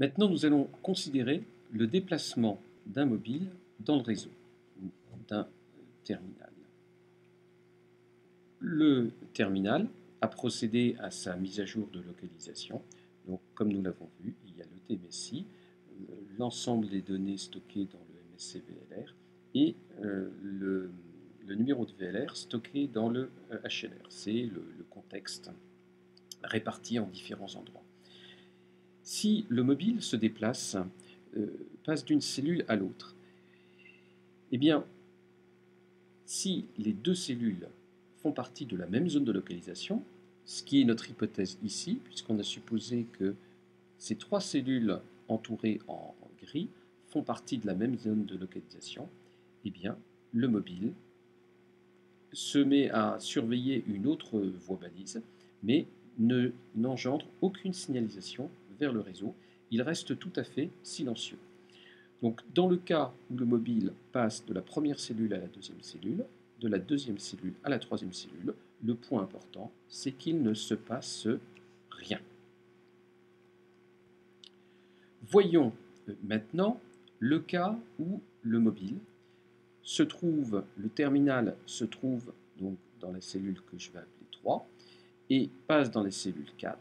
Maintenant, nous allons considérer le déplacement d'un mobile dans le réseau, d'un terminal. Le terminal a procédé à sa mise à jour de localisation. Donc, comme nous l'avons vu, il y a le TMSI, l'ensemble des données stockées dans le MSC VLR et euh, le, numéro de VLR stocké dans le HLR. Euh, C'est le, contexte réparti en différents endroits. Si le mobile se déplace, euh, passe d'une cellule à l'autre, eh bien, si les deux cellules font partie de la même zone de localisation, ce qui est notre hypothèse ici, puisqu'on a supposé que ces trois cellules entourées en gris font partie de la même zone de localisation, eh bien, le mobile se met à surveiller une autre voie balise, mais ne n'engendre aucune signalisation vers le réseau. Il reste tout à fait silencieux. Donc, dans le cas où le mobile passe de la première cellule à la deuxième cellule, de la deuxième cellule à la troisième cellule, le point important, c'est qu'il ne se passe rien. Voyons euh, maintenant le cas où le mobile se trouve, le terminal se trouve donc dans la cellule que je vais appeler 3 et passe dans les cellules 4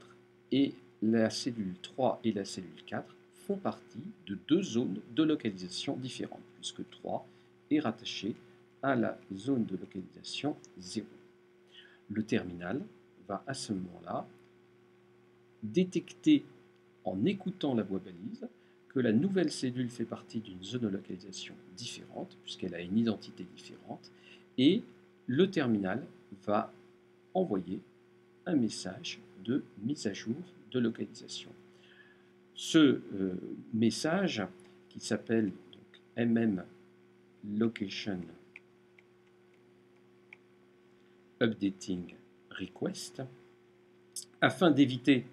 et la cellule 3 et la cellule 4 font partie de deux zones de localisation différentes puisque 3 est rattaché à la zone de localisation 0. Le terminal va à ce moment-là détecter en écoutant la voie balise que la nouvelle cellule fait partie d'une zone de localisation différente, puisqu'elle a une identité différente, et le terminal va envoyer un message de mise à jour de localisation. Ce euh, message, qui s'appelle MM Location Updating Request, afin d'éviter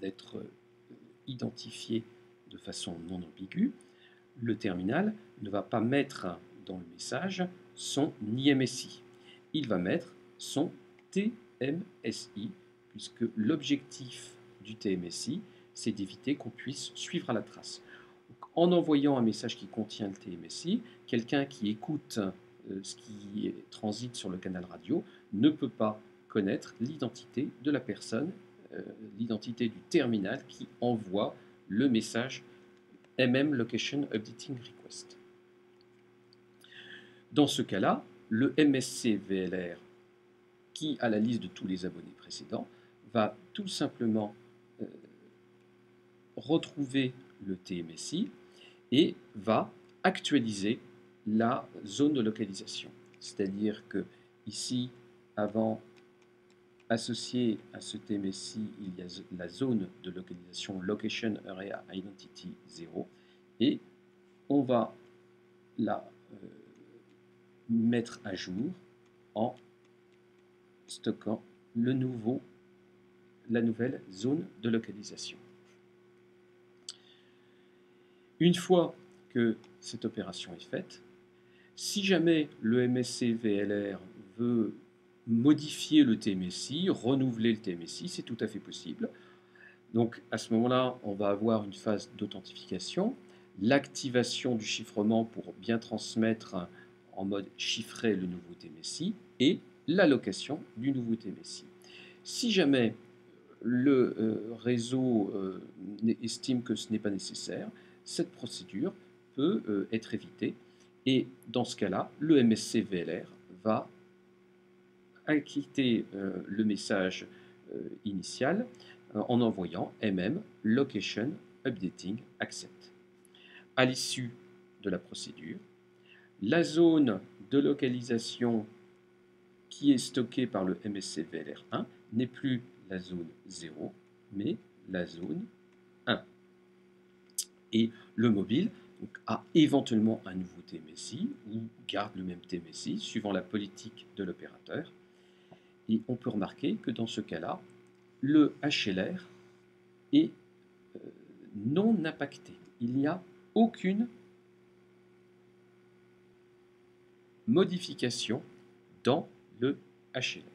d'être euh, identifié de façon non ambiguë, le terminal ne va pas mettre dans le message son IMSI. Il va mettre son TMSI, puisque l'objectif du TMSI, c'est d'éviter qu'on puisse suivre à la trace. en envoyant un message qui contient le TMSI, quelqu'un qui écoute euh, ce qui transite sur le canal radio ne peut pas connaître l'identité de la personne, euh, l'identité du terminal qui envoie le message MM Location Updating Request. Dans ce cas-là, le MSC VLR, qui a la liste de tous les abonnés précédents, va tout simplement retrouver le TMSI et va actualiser la zone de localisation. C'est-à-dire que ici, avant Associé à ce TMSI, il y a la zone de localisation Location Area Identity 0 et on va la euh, mettre à jour en stockant la nouvelle zone de localisation. Une fois que cette opération est faite, si jamais le MSC VLR veut modifier le TMSI, renouveler le TMSI, c'est tout à fait possible. Donc à ce moment-là, on va avoir une phase d'authentification, l'activation du chiffrement pour bien transmettre en mode chiffré le nouveau TMSI et l'allocation du nouveau TMSI. Si jamais le euh, réseau euh, estime que ce n'est pas nécessaire, cette procédure peut euh, être évitée et dans ce cas-là, le MSC VLR va acquitter euh, le message euh, initial en envoyant MM Location Updating Accept. À l'issue de la procédure, la zone de localisation qui est stockée par le MSC VLR1 n'est plus la zone 0, mais la zone 1. Et le mobile a éventuellement un nouveau TMSI ou garde le même TMSI suivant la politique de l'opérateur. Et on peut remarquer que dans ce cas-là, le HLR est euh, non impacté. Il n'y a aucune modification dans le HLR.